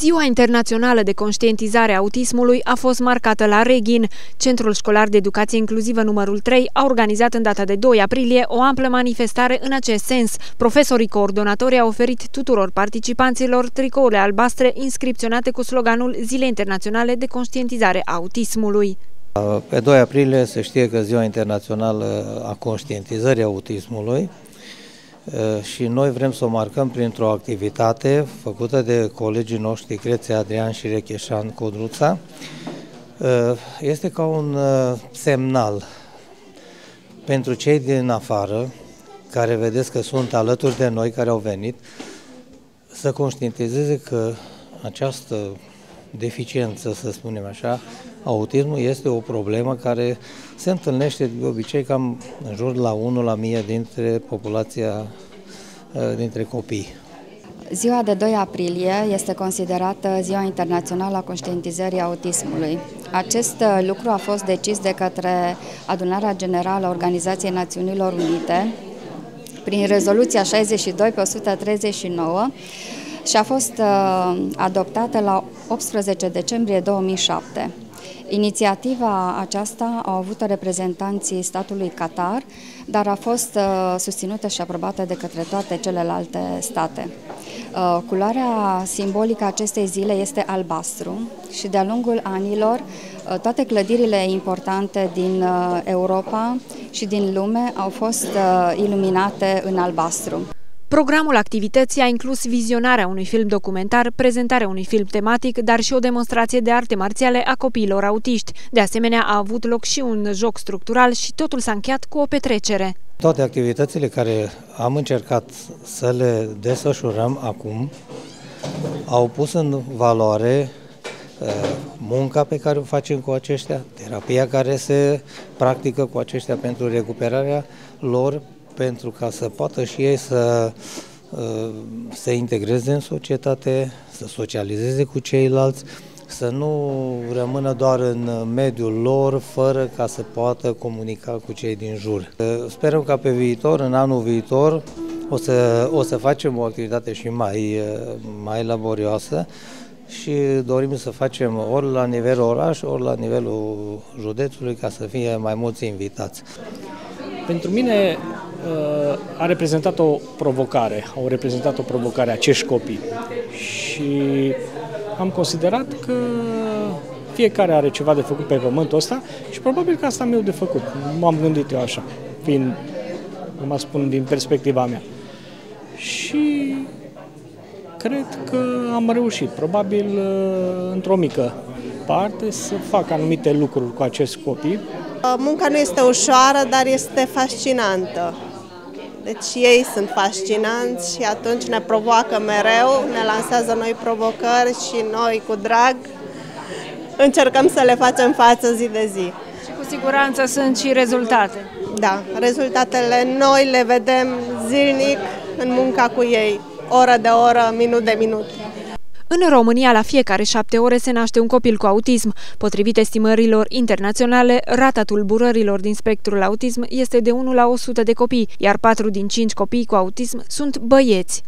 Ziua Internațională de Conștientizare a Autismului a fost marcată la Reghin. Centrul Școlar de Educație Inclusivă numărul 3 a organizat în data de 2 aprilie o amplă manifestare în acest sens. Profesorii coordonatori au oferit tuturor participanților tricouri albastre inscripționate cu sloganul Zile Internaționale de Conștientizare a Autismului. Pe 2 aprilie se știe că Ziua Internațională a Conștientizării Autismului Eh, și noi vrem să o marcăm printr-o activitate făcută de colegii noștri Crețe Adrian și Recheșan Codruța. Eh, este ca un eh, semnal pentru cei din afară, care vedeți că sunt alături de noi, care au venit, să conștientizeze că această deficiență, să spunem așa, autismul este o problemă care se întâlnește de obicei cam în jur la 1 la 1000 dintre populația, uh, dintre copii. Ziua de 2 aprilie este considerată Ziua Internațională a Conștientizării Autismului. Acest uh, lucru a fost decis de către Adunarea Generală a Organizației Națiunilor Unite prin rezoluția 62 pe 139 și a fost uh, adoptată la 18 decembrie 2007. Inițiativa aceasta au avut reprezentanții statului Qatar, dar a fost uh, susținută și aprobată de către toate celelalte state. Uh, culoarea simbolică a acestei zile este albastru și de-a lungul anilor toate clădirile importante din Europa și din lume au fost iluminate în albastru. Programul activității a inclus vizionarea unui film documentar, prezentarea unui film tematic, dar și o demonstrație de arte marțiale a copiilor autiști. De asemenea, a avut loc și un joc structural și totul s-a încheiat cu o petrecere. Toate activitățile care am încercat să le desfășurăm acum au pus în valoare uh, munca pe care o facem cu aceștia, terapia care se practică cu aceștia pentru recuperarea lor pentru ca să poată și ei să uh, se integreze în societate, să socializeze cu ceilalți, să nu rămână doar în mediul lor, fără ca să poată comunica cu cei din jur. Uh, sperăm ca pe viitor, în anul viitor, o să, o să facem o activitate și mai, uh, mai laborioasă și dorim să facem ori la nivelul oraș, ori la nivelul județului, ca să fie mai mulți invitați. Pentru mine uh, a reprezentat o provocare, au reprezentat o provocare acești copii și am considerat că fiecare are ceva de făcut pe pământul ăsta și probabil că asta mi-eu de făcut. M-am gândit eu așa, fiind, mă spun din perspectiva mea. Și cred că am reușit, probabil uh, într-o mică parte, să fac anumite lucruri cu acest copii Munca nu este ușoară, dar este fascinantă. Deci ei sunt fascinanți și atunci ne provoacă mereu, ne lansează noi provocări și noi cu drag încercăm să le facem față zi de zi. Și cu siguranță sunt și rezultate. Da, rezultatele noi le vedem zilnic în munca cu ei, oră de oră, minut de minut. În România, la fiecare șapte ore se naște un copil cu autism. Potrivit estimărilor internaționale, rata tulburărilor din spectrul autism este de 1 la 100 de copii, iar 4 din 5 copii cu autism sunt băieți.